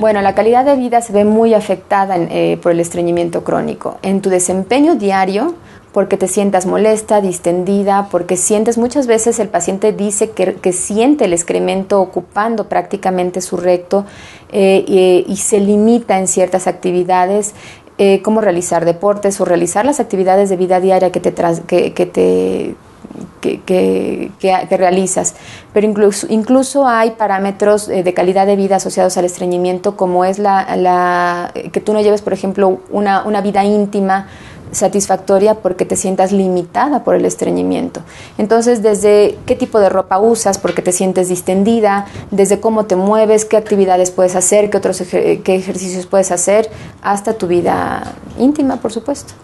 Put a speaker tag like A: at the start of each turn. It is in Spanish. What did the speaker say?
A: Bueno, la calidad de vida se ve muy afectada eh, por el estreñimiento crónico. En tu desempeño diario, porque te sientas molesta, distendida, porque sientes muchas veces el paciente dice que, siente el excremento ocupando prácticamente su recto eh, y, se limita en ciertas actividades. Eh, como realizar deportes o realizar las actividades de vida diaria que te, que te que, realizas. Pero incluso, incluso hay parámetros eh, de calidad de vida asociados al estreñimiento, como es la, que tú no lleves, por ejemplo, una, una vida íntima satisfactoria porque te sientas limitada por el estreñimiento. Entonces, desde qué tipo de ropa usas porque te sientes distendida, desde cómo te mueves, qué actividades puedes hacer, qué otros qué ejercicios puedes hacer, hasta tu vida íntima, por supuesto.